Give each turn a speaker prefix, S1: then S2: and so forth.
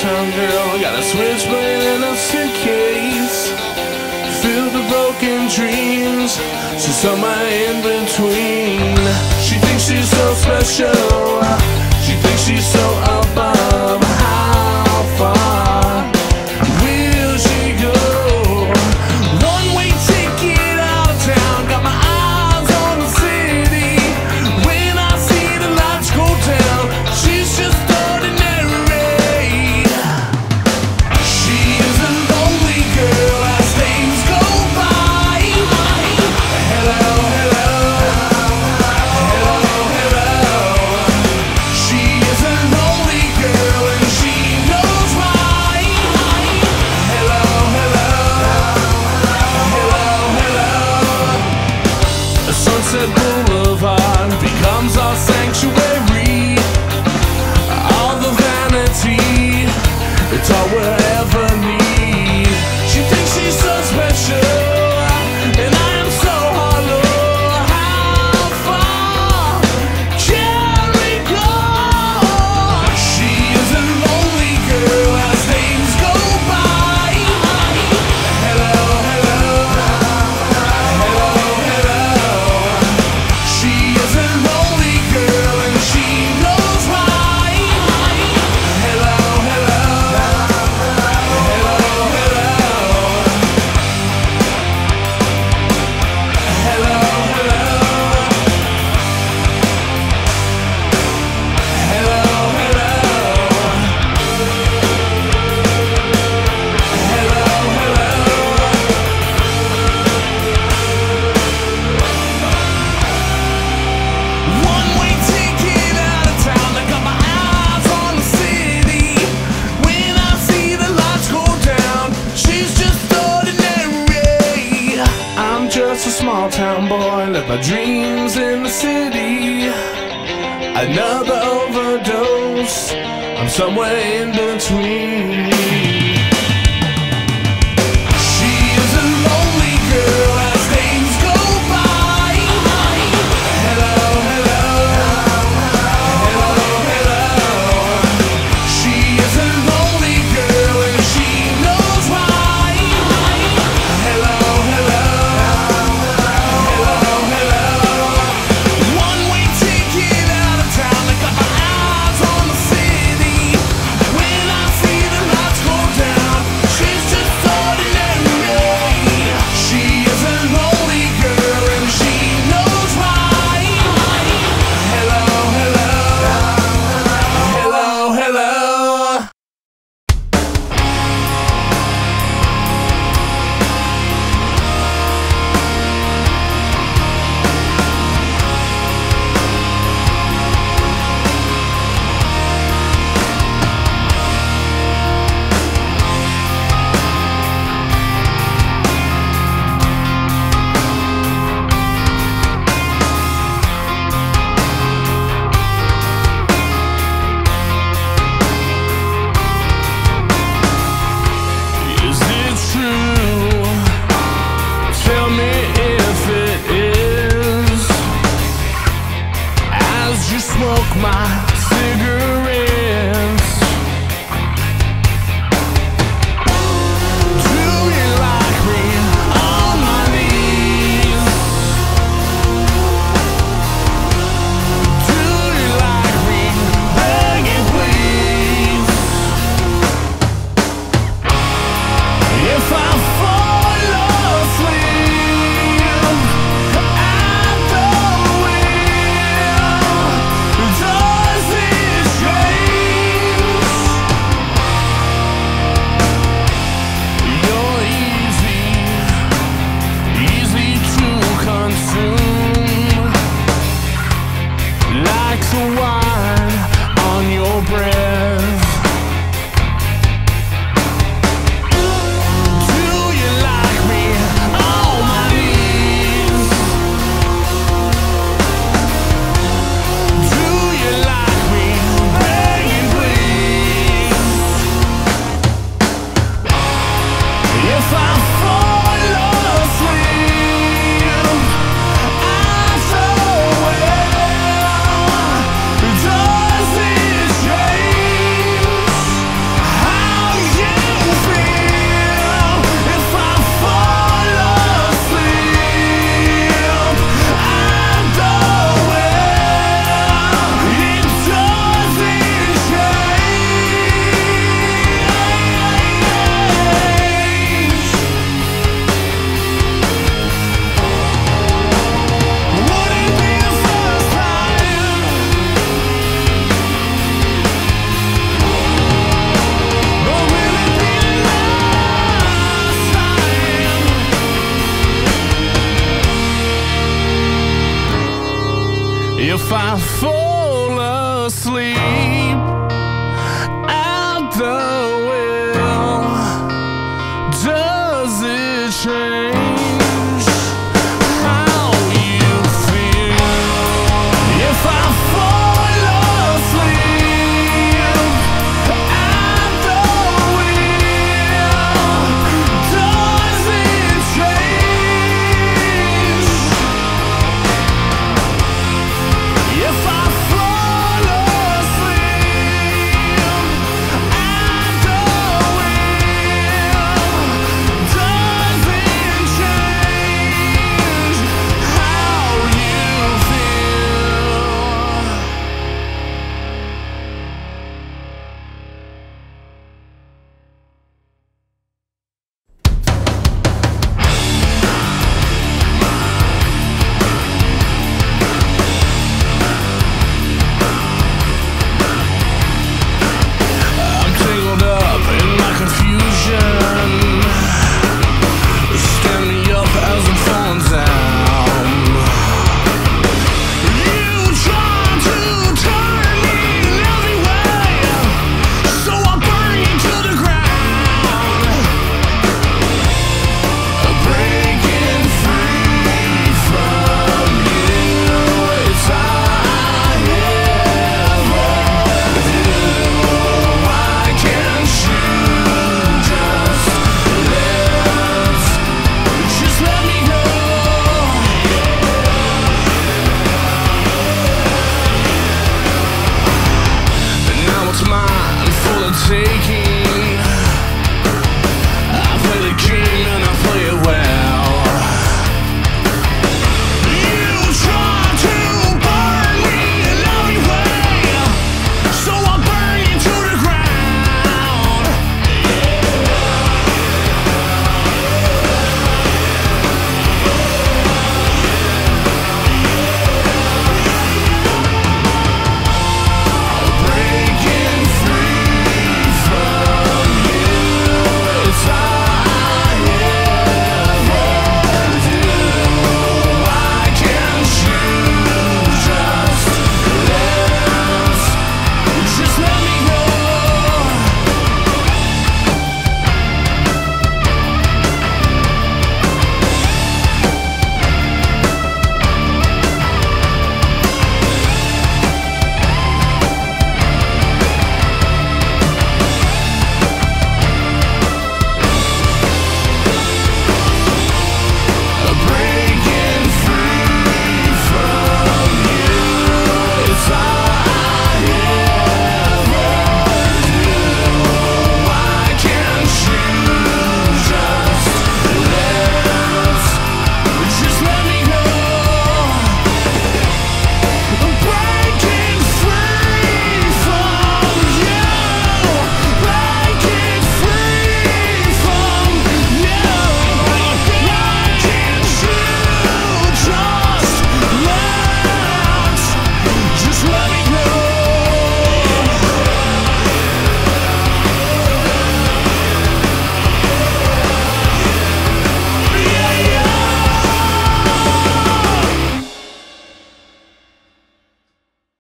S1: hometown girl got a switchblade and a suitcase. Filled with broken dreams, she's somewhere in between. She thinks she's so special. She thinks she's so another overdose. I'm somewhere in between. far for